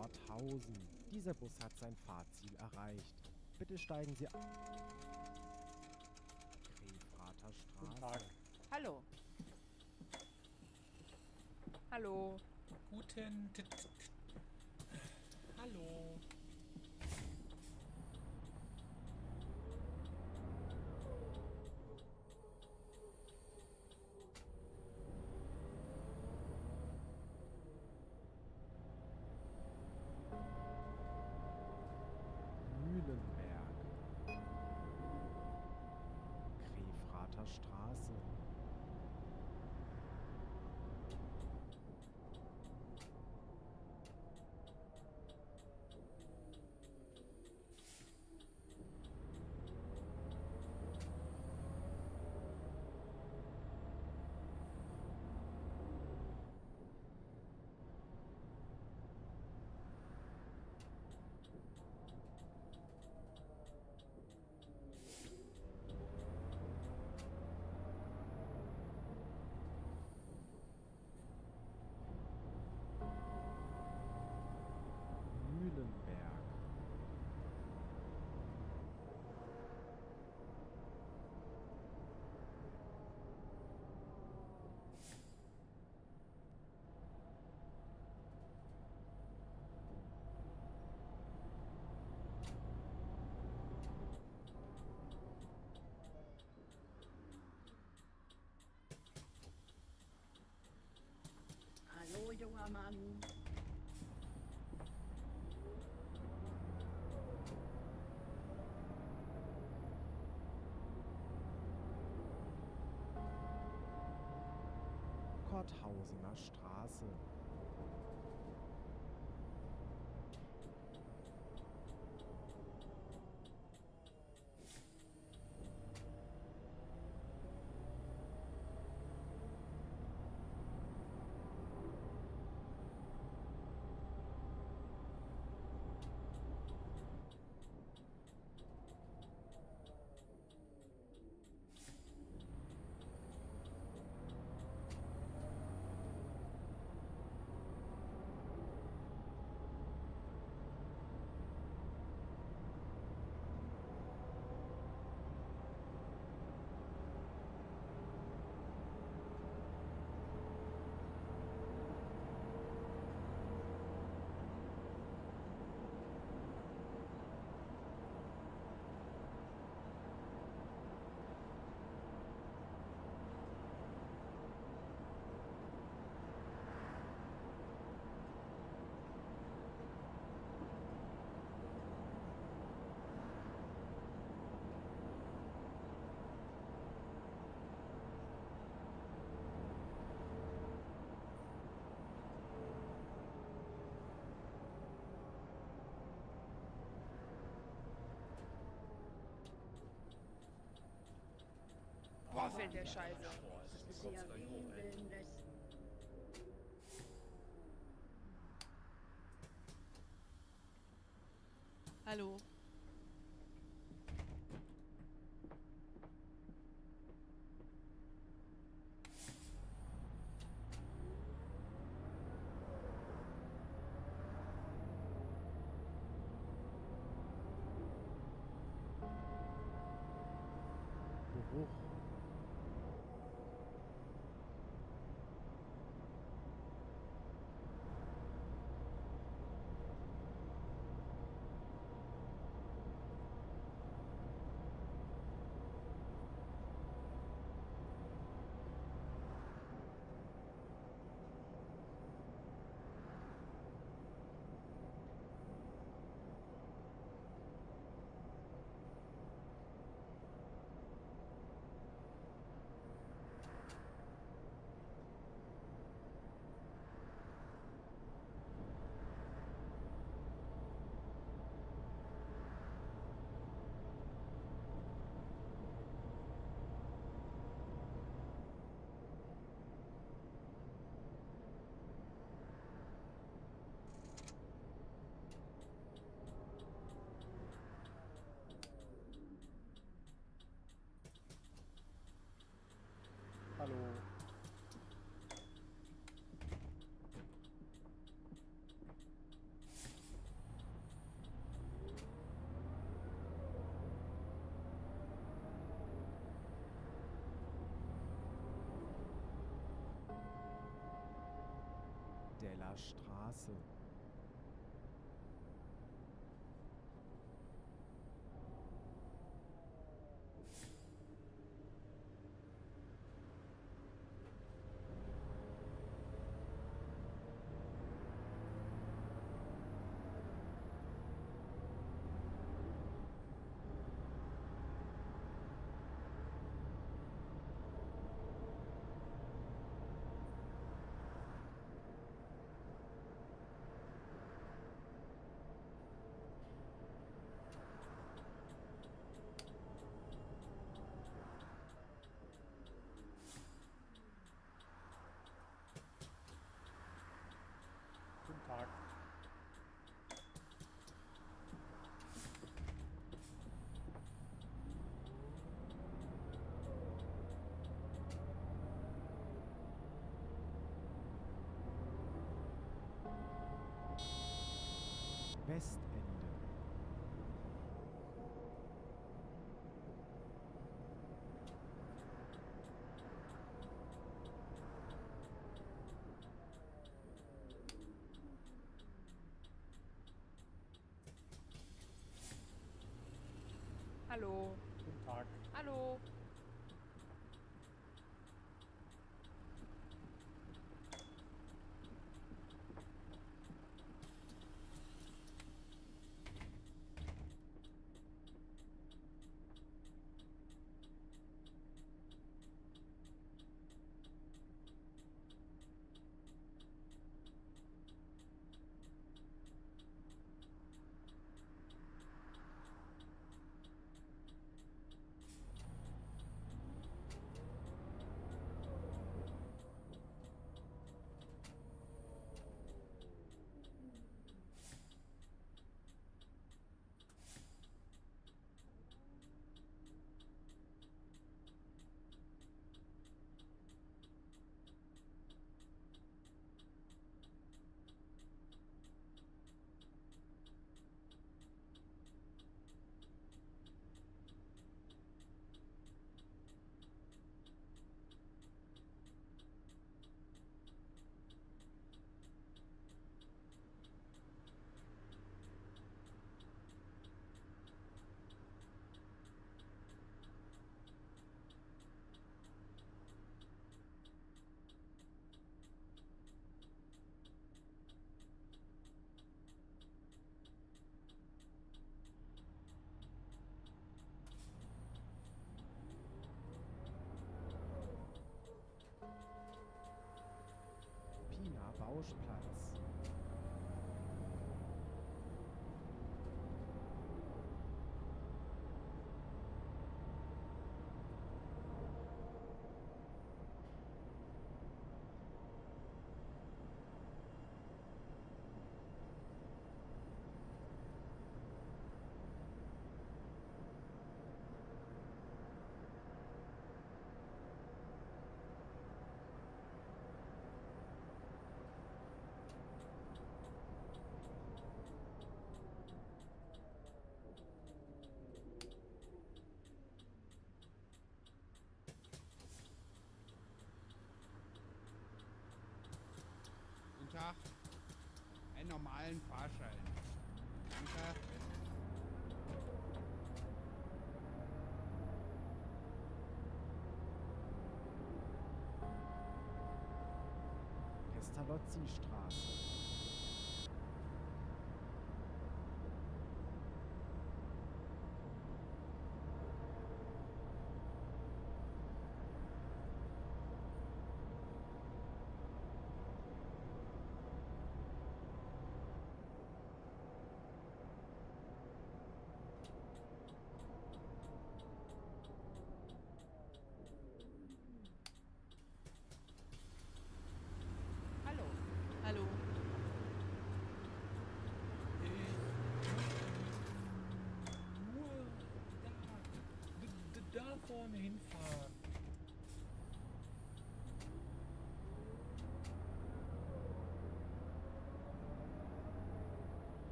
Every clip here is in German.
Nordhausen. Dieser Bus hat sein Fahrziel erreicht. Bitte steigen Sie ab. Kreefrater Guten Straße. Tag. Hallo. Hallo. Guten. Hallo. Junger Mann. Korthausener Straße. Im ey. Wilden Westen. Hallo. Bruch. der Straße. Guten Tag. Westende. Hallo. Guten Tag. Hallo. может normalen Fahrschein. Danke. Pestalozzi-Straße. Vorne hinfahren.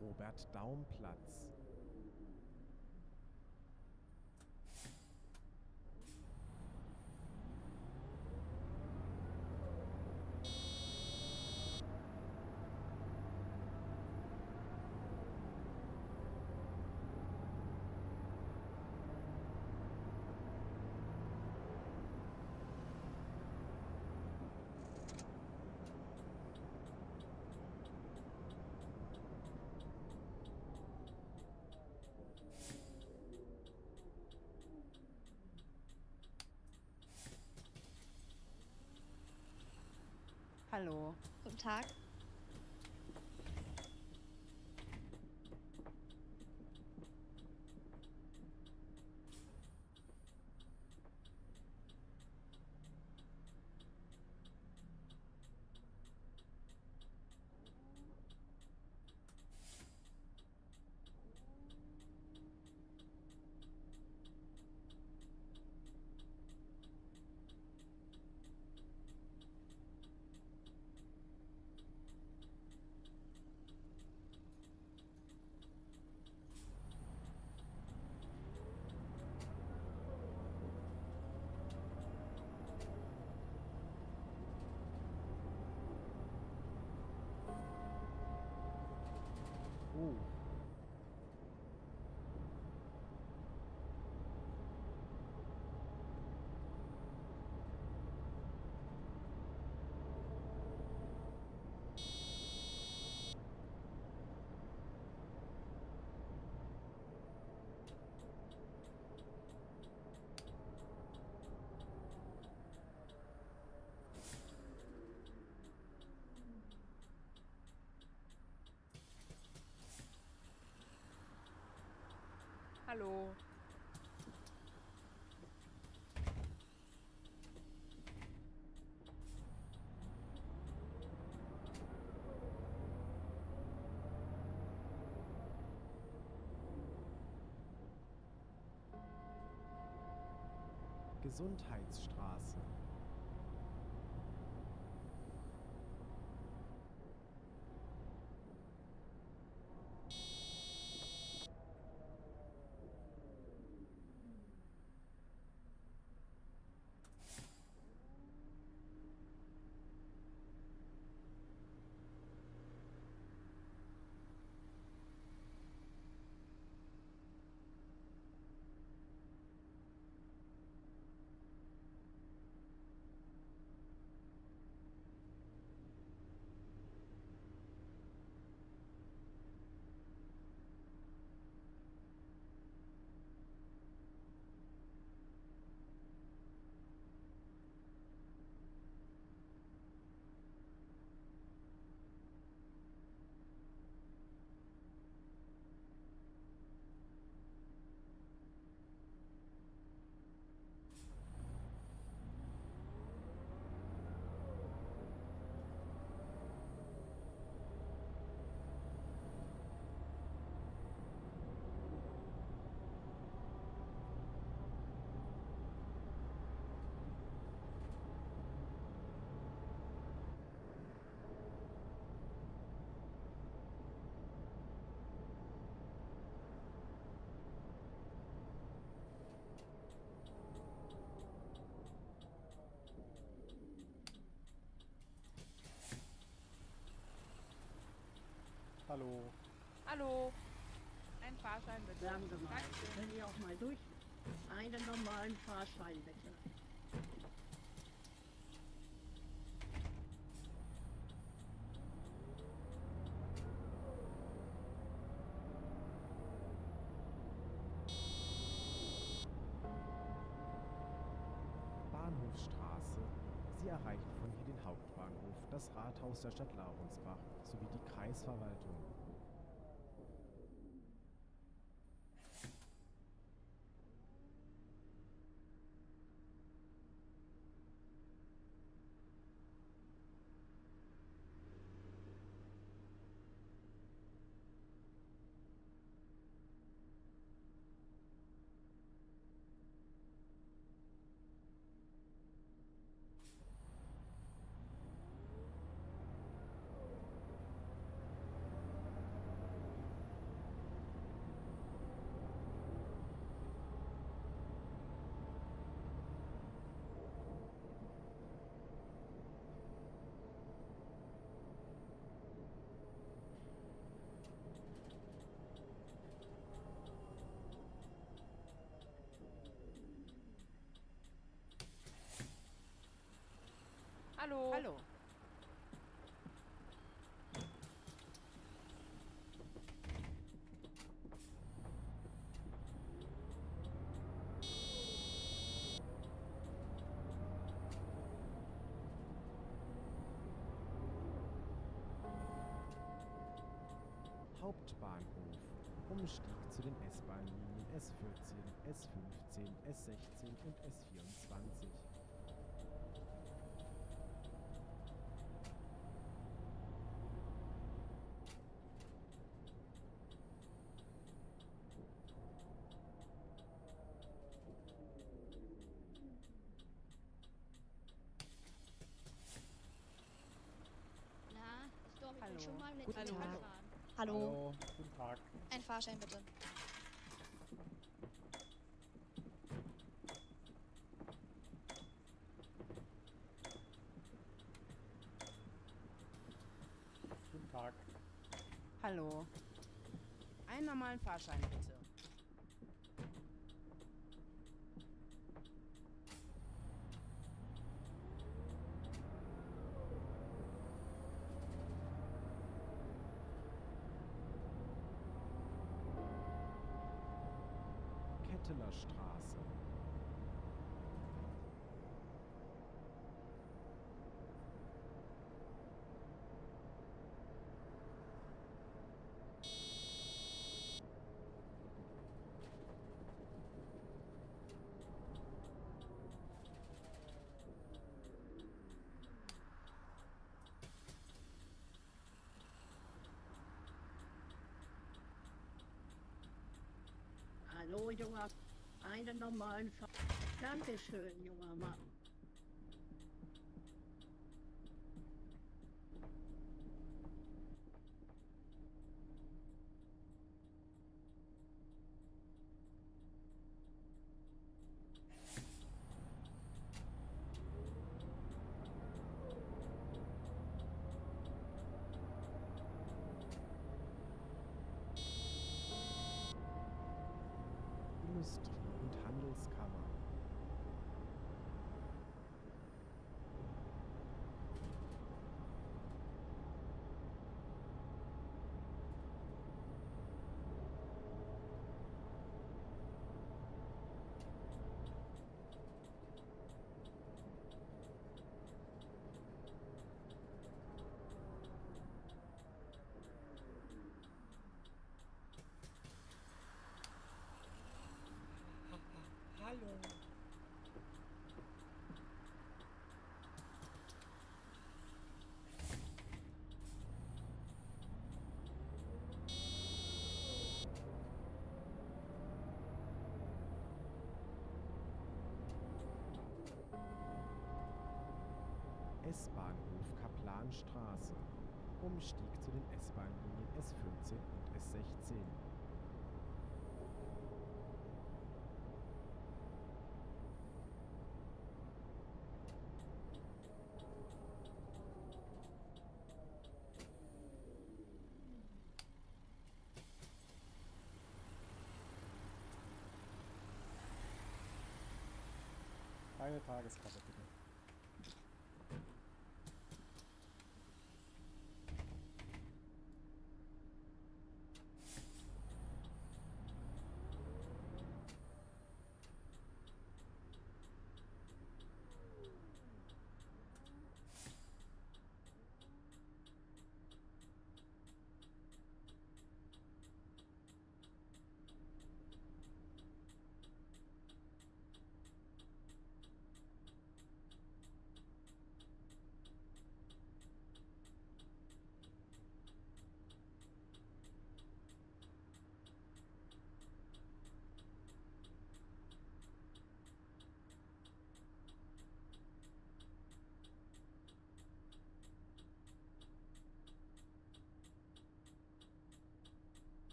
Robert-Daum-Platz. Hallo. Guten Tag. Hallo. Gesundheitsstraße. Hallo. Hallo. Ein Fahrschein bitte. Sagen Sie mal, Dankeschön. können Sie auch mal durch? Einen normalen Fahrschein bitte. Bahnhofsstraße. Sie erreichen von hier den Hauptbahnhof, das Rathaus der Stadt Laurensbach sowie die Kreisverwaltung. Hallo. Hallo. Hauptbahnhof. Umstieg zu den S-Bahnlinien S14, S15, S16 und S24. Hallo. schon mal mit Guten Hallo. Tag. fahren. Hallo. Guten Tag. Ein Fahrschein bitte. Guten Tag. Hallo. Einen normalen Fahrschein bitte. Ketteler. Hallo, junger. Einen normalen Fahr Dankeschön, junger Mann. Industrie- und Handelskammer. Hallo. S-Bahnhof Kaplanstraße. Umstieg zu den S-Bahn-Linien S14 und S16. Eine Tageskarte bitte.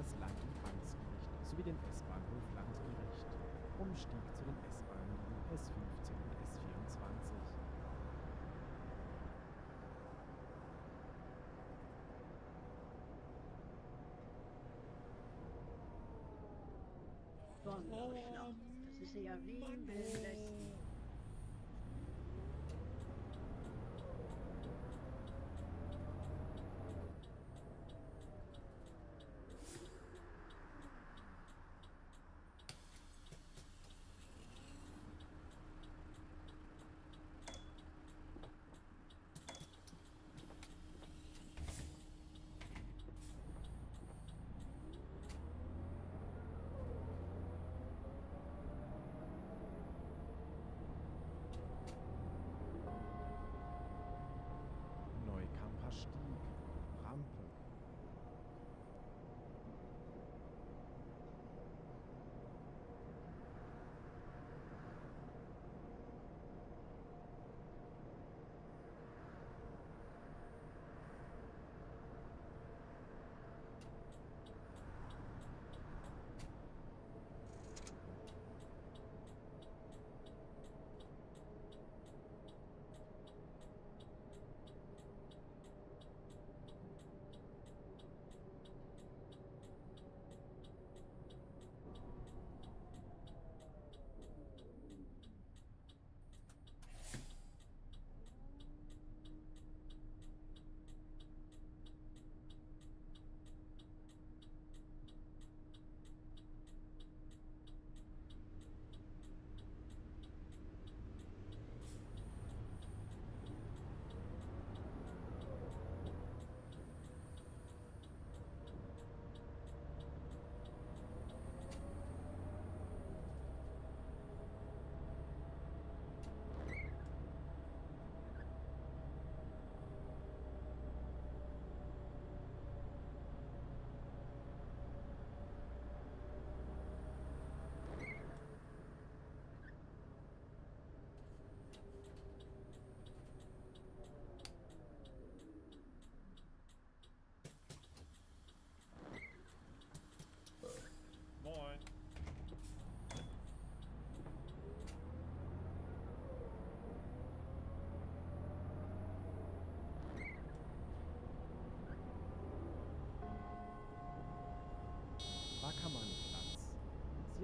Das Land- und Amtsgericht. sowie den S-Bahnhof Landgerecht. Umstieg zu den S-Bahnlinien S15 und S24. Wunderschlau. Das ist ja wie im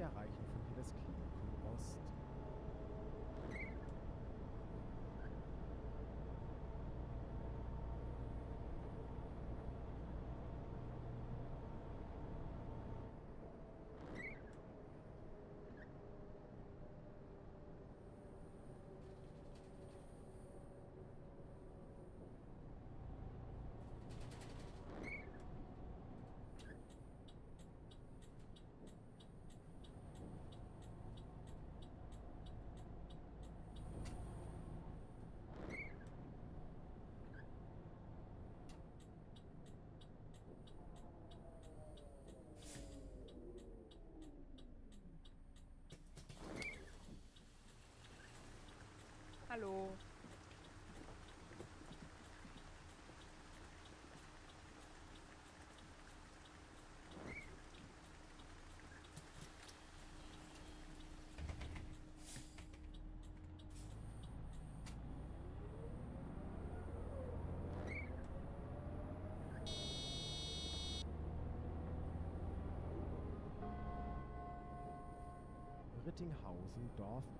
erreichen Hallo. Rittinghausen Dorfplatz.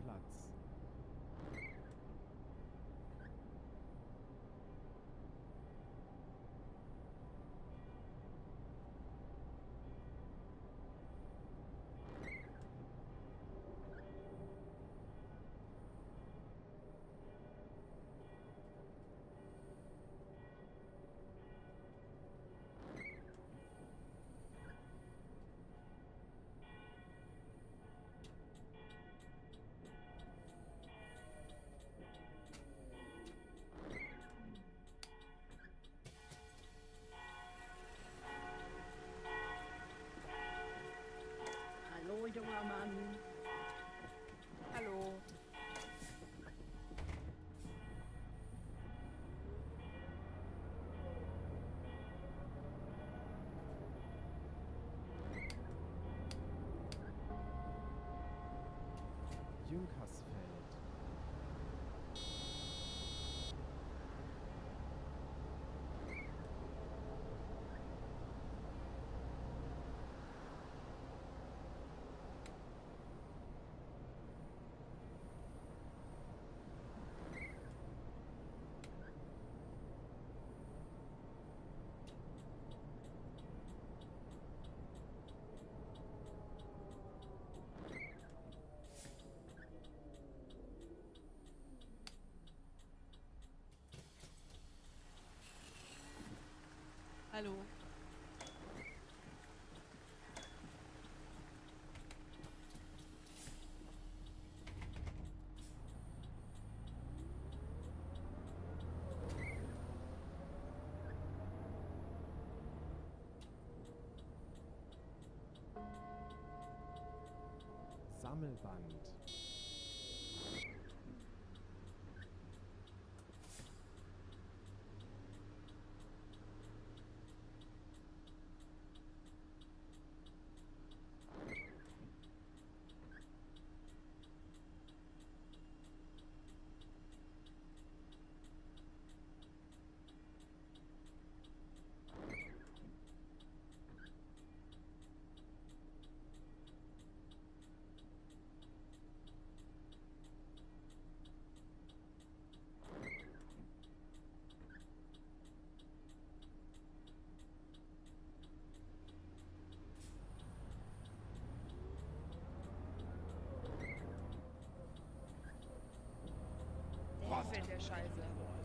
Hallo. Sammelband. Der Scheiße.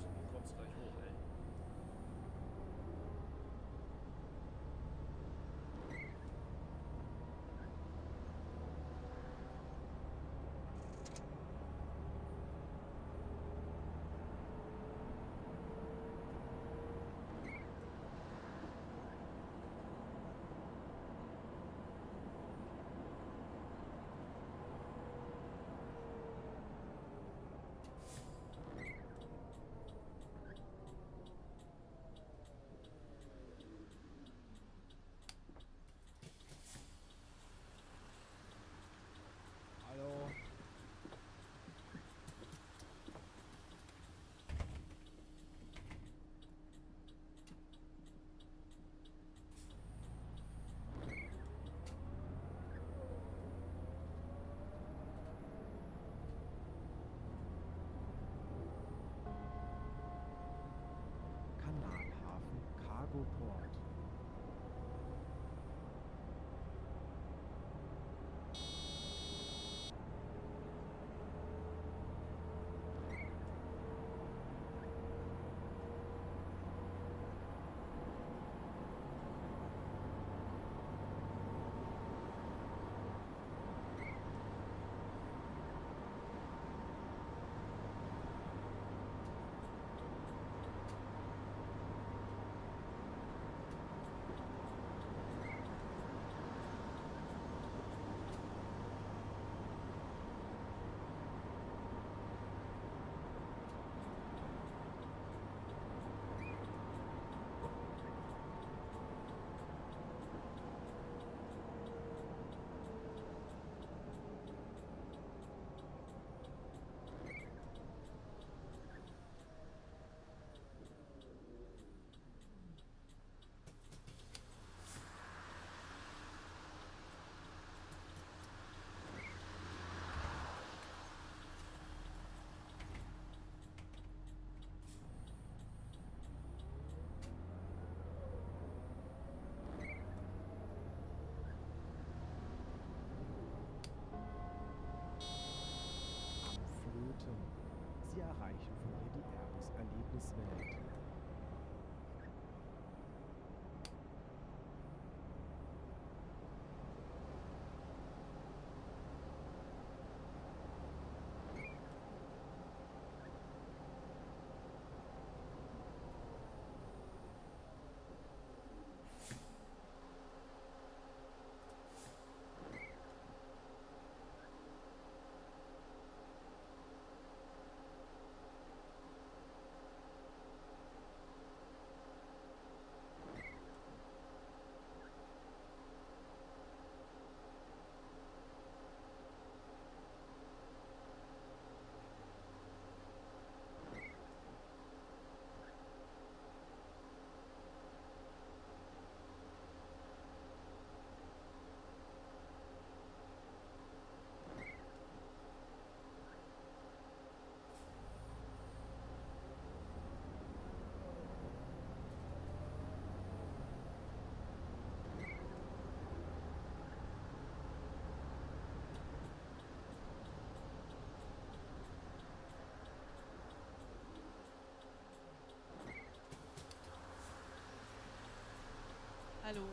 this minute. Hallo.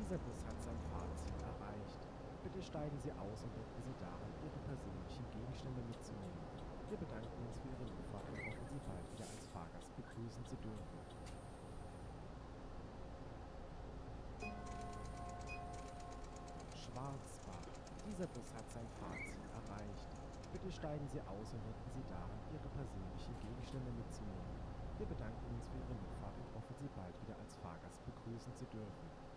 Dieser Bus hat sein Fahrziel erreicht. Bitte steigen Sie aus und denken Sie daran, Ihre persönlichen Gegenstände mitzunehmen. Dieser Bus hat sein Fahrziel erreicht. Bitte steigen Sie aus und denken Sie daran, Ihre persönlichen Gegenstände mitzunehmen. Wir bedanken uns für Ihre Mitfahrt und hoffen, Sie bald wieder als Fahrgast begrüßen zu dürfen.